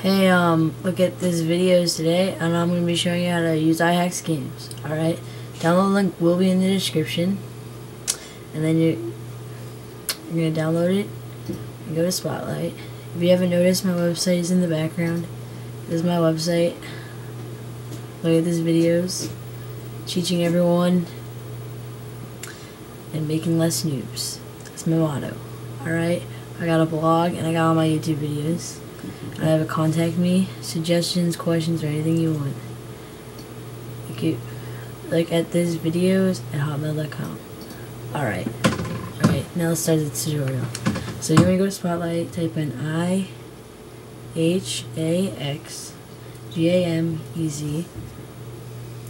Hey, um, look at this videos today, and I'm going to be showing you how to use iHaxGamez. Alright? Download link will be in the description. And then you, you're going to download it and go to Spotlight. If you haven't noticed, my website is in the background. This is my website. Look at these videos. Teaching everyone and making less noobs. That's my motto. Alright? I got a blog and I got all my YouTube videos. A contact me, suggestions, questions, or anything you want. You look at this videos at hotmail.com. Alright. Alright, now let's start the tutorial. So you're going to go to Spotlight, type in I H A X G A M E Z.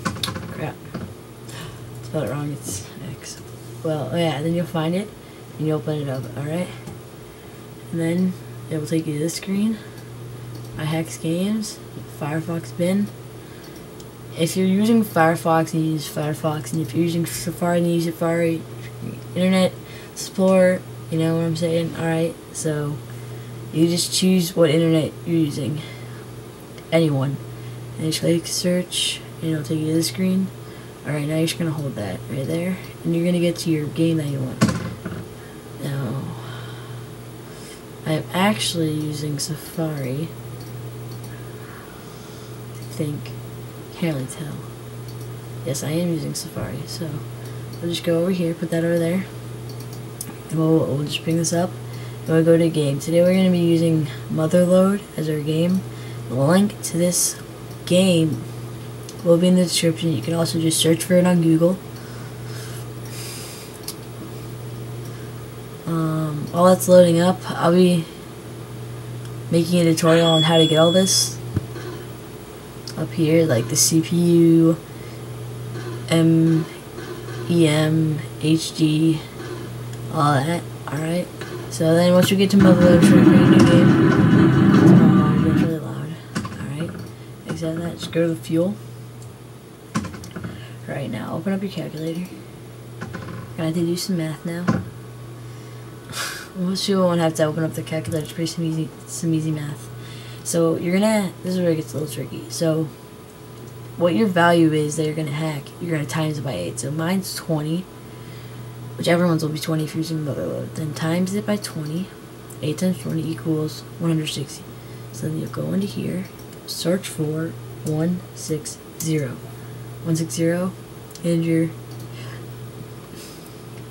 Crap. Spelled it wrong, it's X. Well, yeah, then you'll find it and you open it up, alright? And then it will take you to this screen. iHaxGamez, Firefox bin. If you're using Firefox, you use Firefox, and if you're using Safari, you use Safari. Internet Explorer, you know what I'm saying? Alright, so you just choose what internet you're using. Anyone. And just click search, and it'll take you to the screen. Alright, now you're just going to hold that right there, and you're going to get to your game that you want. Now, I'm actually using Safari. I think. Can't really tell. Yes, I am using Safari, so we'll just go over here, put that over there. And we'll, we'll just bring this up. And we'll go to game. Today we're going to be using Motherload as our game. The link to this game will be in the description. You can also just search for it on Google. Um, while that's loading up, I'll be making a tutorial on how to get all this up here, like the CPU, M, EM, HD, all that. Alright. So then once you get to to create a new game. Oh, it's really loud. Alright. Except that, just go to the fuel. Right now, open up your calculator. Gonna have to do some math now. Most people won't have to open up the calculator. It's pretty some easy, some easy math. So you're gonna. This is where it gets a little tricky. So what your value is that you're gonna hack, you're gonna times it by eight. So mine's 20, which everyone's will be 20 if you're using motherload. Then times it by 20. 8 times 20 equals 160. So then you'll go into here, search for 160. 160 and your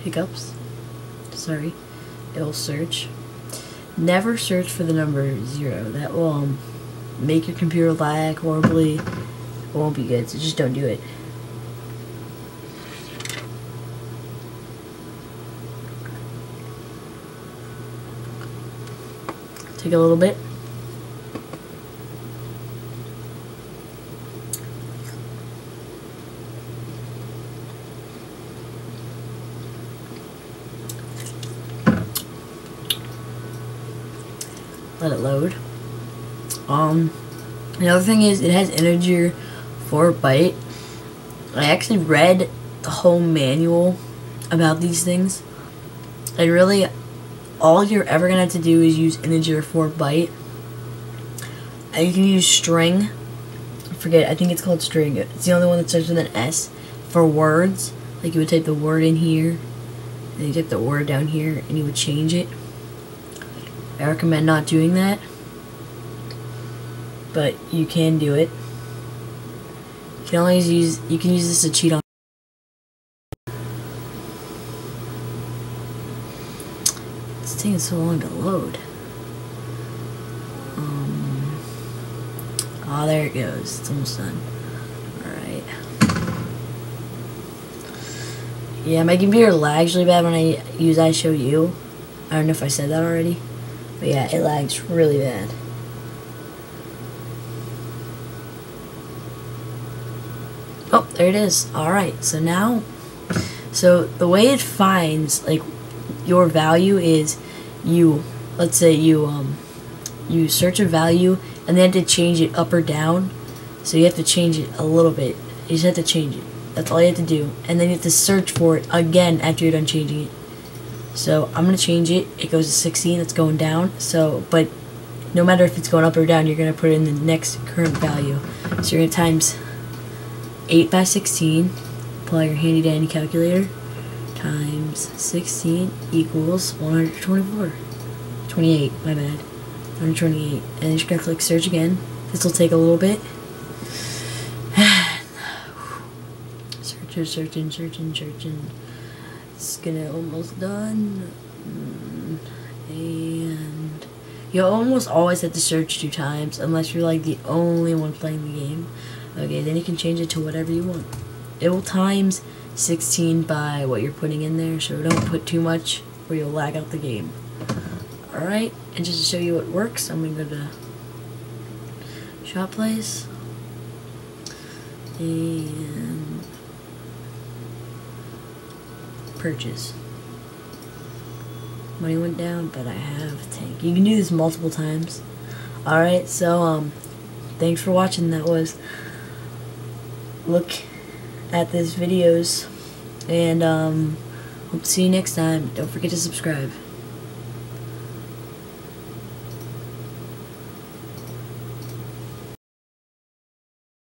hiccups. Sorry it will search. Never search for the number zero. That will um, make your computer lag horribly. It won't be good, so just don't do it. Take a little bit. Let it load. Um, another thing is it has integer 4 byte. I actually read the whole manual about these things. And really, all you're ever going to have to do is use integer 4 byte. And you can use string. I forget, I think it's called string. It's the only one that starts with an S for words. Like you would type the word in here, and you type the word down here, and you would change it. I recommend not doing that. But you can do it. You can always use you can use this to cheat on It's taking so long to load. Um Oh there it goes. It's almost done. Alright. Yeah, my computer lags really bad when I use iShowU. I don't know if I said that already. But yeah, it lags really bad. Oh, there it is. Alright, so now, so the way it finds, like, your value is you, let's say you, um, you search a value and then to change it up or down. So you have to change it a little bit. You just have to change it. That's all you have to do. And then you have to search for it again after you're done changing it. So I'm going to change it. It goes to 16. It's going down. So, but no matter if it's going up or down, you're going to put in the next current value. So you're going to times 8 by 16, pull out your handy dandy calculator, times 16 equals 124. 28, my bad. 128. And then you're going to click search again. This will take a little bit. search, search, searching, searching, searching. It's gonna almost done. Mm, And you almost always have to search two times unless you're like the only one playing the game. Okay, then you can change it to whatever you want. It will times 16 by what you're putting in there, so don't put too much or you'll lag out the game. Alright, and just to show you what works, I'm gonna go to shop place and purchase. Money went down, but I have a tank. You can do this multiple times. Alright, so um thanks for watching. That was look at this videos and um hope to see you next time. Don't forget to subscribe.